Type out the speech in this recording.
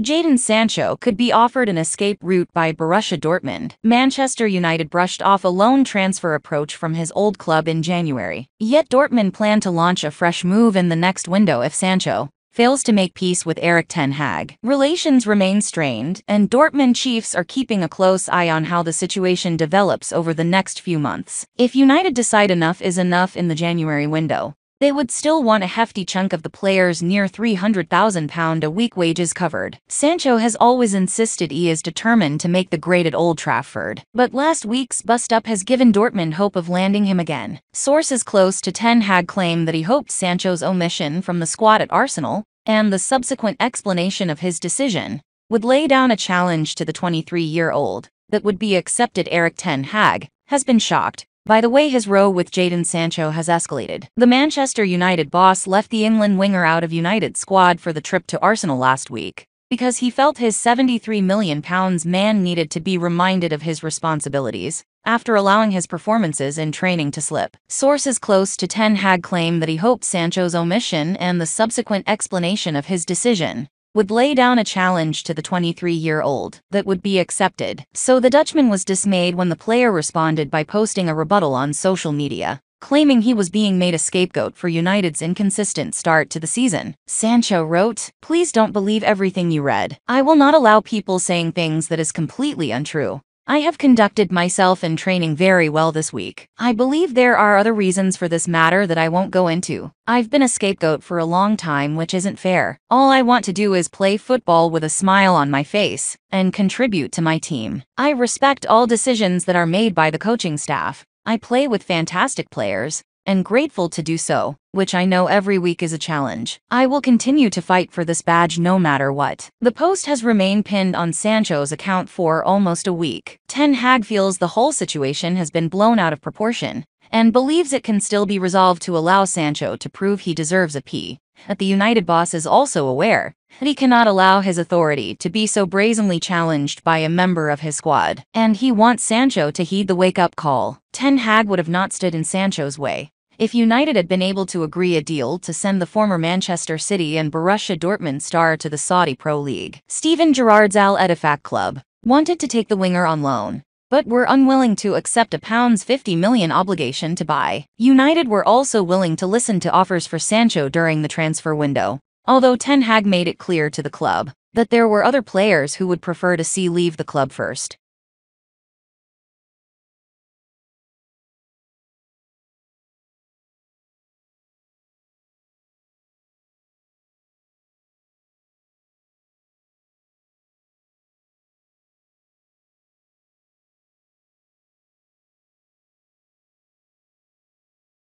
Jadon Sancho could be offered an escape route by Borussia Dortmund. Manchester United brushed off a loan transfer approach from his old club in January. Yet Dortmund plan to launch a fresh move in the next window if Sancho fails to make peace with Erik Ten Hag. Relations remain strained, and Dortmund Chiefs are keeping a close eye on how the situation develops over the next few months. If United decide enough is enough in the January window, they would still want a hefty chunk of the player's near £300,000 a week wages covered. Sancho has always insisted he is determined to make the grade at Old Trafford. But last week's bust-up has given Dortmund hope of landing him again. Sources close to Ten Hag claim that he hoped Sancho's omission from the squad at Arsenal, and the subsequent explanation of his decision, would lay down a challenge to the 23-year-old that would be accepted Erik Ten Hag, has been shocked by the way his row with Jadon Sancho has escalated. The Manchester United boss left the England winger out of United squad for the trip to Arsenal last week because he felt his £73 million man needed to be reminded of his responsibilities after allowing his performances in training to slip. Sources close to Ten Hag claim that he hoped Sancho's omission and the subsequent explanation of his decision would lay down a challenge to the 23-year-old that would be accepted. So the Dutchman was dismayed when the player responded by posting a rebuttal on social media, claiming he was being made a scapegoat for United's inconsistent start to the season. Sancho wrote, Please don't believe everything you read. I will not allow people saying things that is completely untrue. I have conducted myself in training very well this week. I believe there are other reasons for this matter that I won't go into. I've been a scapegoat for a long time which isn't fair. All I want to do is play football with a smile on my face and contribute to my team. I respect all decisions that are made by the coaching staff. I play with fantastic players, and grateful to do so, which I know every week is a challenge. I will continue to fight for this badge no matter what. The post has remained pinned on Sancho's account for almost a week. Ten Hag feels the whole situation has been blown out of proportion, and believes it can still be resolved to allow Sancho to prove he deserves a P. But the United boss is also aware that he cannot allow his authority to be so brazenly challenged by a member of his squad, and he wants Sancho to heed the wake-up call. Ten Hag would have not stood in Sancho's way. If United had been able to agree a deal to send the former Manchester City and Borussia Dortmund star to the Saudi Pro League, Steven Gerrard's Al Ettifaq club wanted to take the winger on loan but were unwilling to accept a pounds 50 million obligation to buy. United were also willing to listen to offers for Sancho during the transfer window, although Ten Hag made it clear to the club that there were other players who would prefer to see leave the club first.